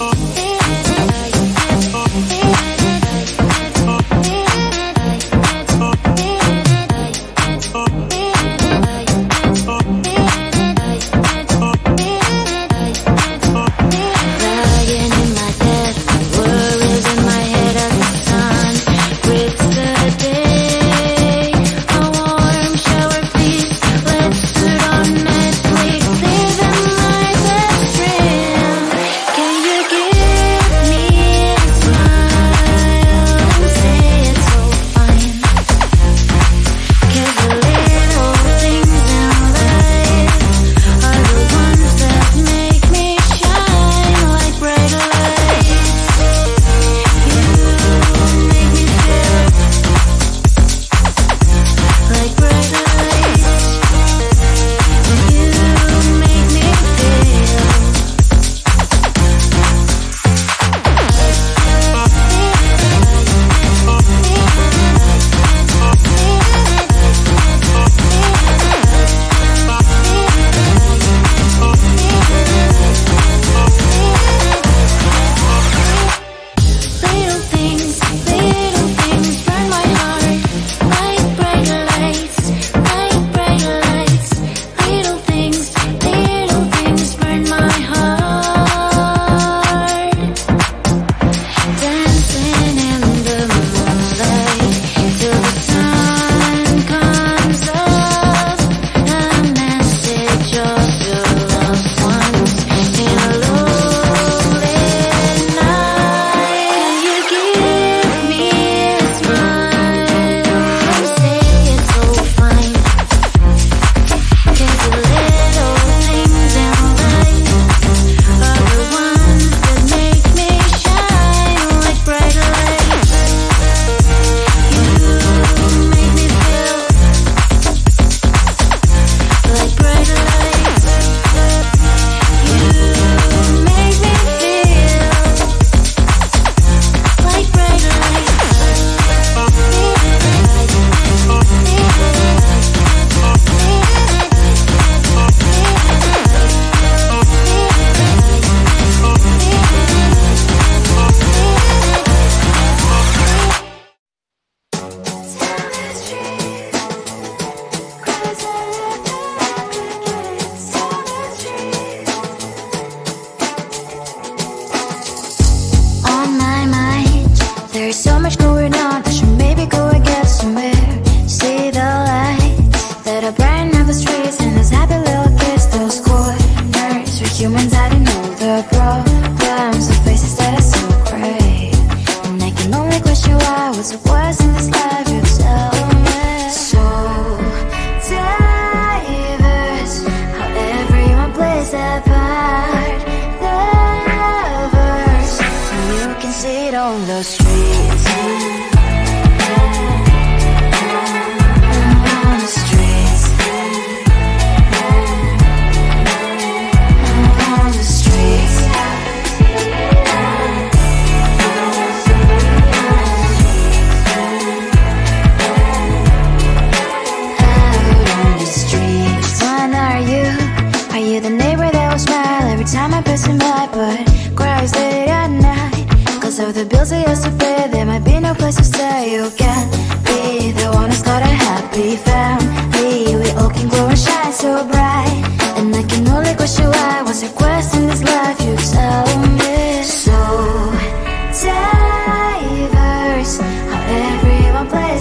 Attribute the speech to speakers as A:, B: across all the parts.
A: oh.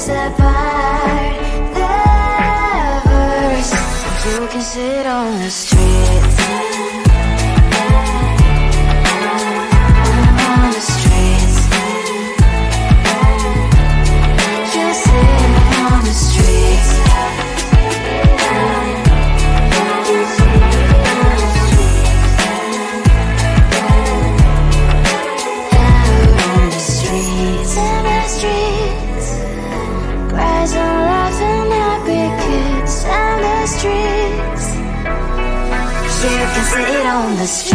A: apart the verse
B: You can sit on the street atmosphere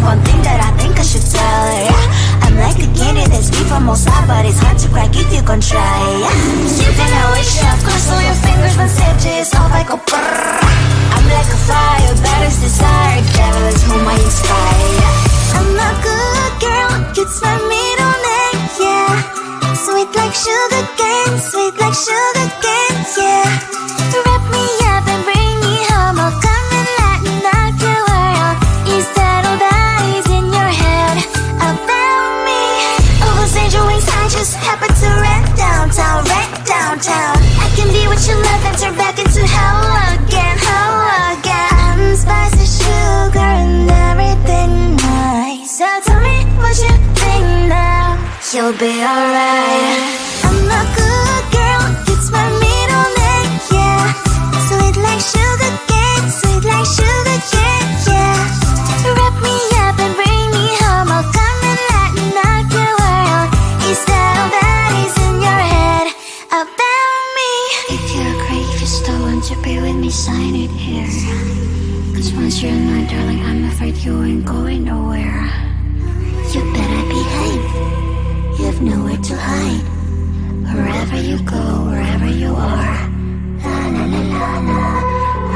B: One thing that I think I should tell her yeah. I'm like a guinea that's beef from most high But it's hard to crack if you gon' try yeah. You can always shove Cross all your fingers when safety is off I a brrr. I'm like a fire, batter's desire Devil is whom I inspire yeah.
A: I'm a good girl, it's my middle name, yeah Sweet like sugar cane, sweet like sugar So tell me what you think now.
B: You'll be alright.
A: I'm not good
B: Once you in my darling, I'm afraid you ain't going nowhere. You better behave. You have nowhere to hide. Wherever you go, wherever you are. La la la la la.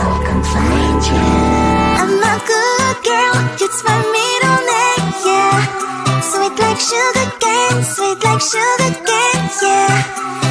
B: I'll come find you.
A: I'm a good girl. It's my middle name, yeah. Sweet like sugar cane, sweet like sugar cane, yeah.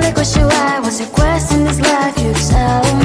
A: Only question why. What's your this life? You tell me.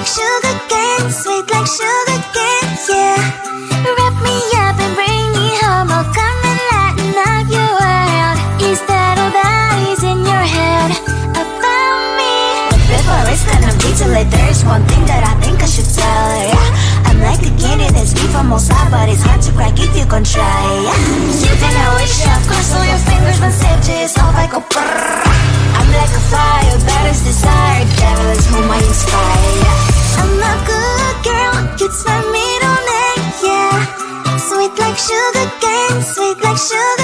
A: Like sugar cane, sweet like sugar cane, yeah. Wrap me up and bring me home, I'll come and lighten up your world. Is that all that is in your head about me? Before I start on detail, there's one thing that I think I should tell her, yeah. I'm like a candy that's deep from outside, but it's hard to crack if you can try, yeah. You can always shove, cross all your fingers when safety is off, I go brrrr. I'm like a fire, that is desire, devil is whom I inspire, it's my middle name, yeah. Sweet like sugar cane, sweet like sugar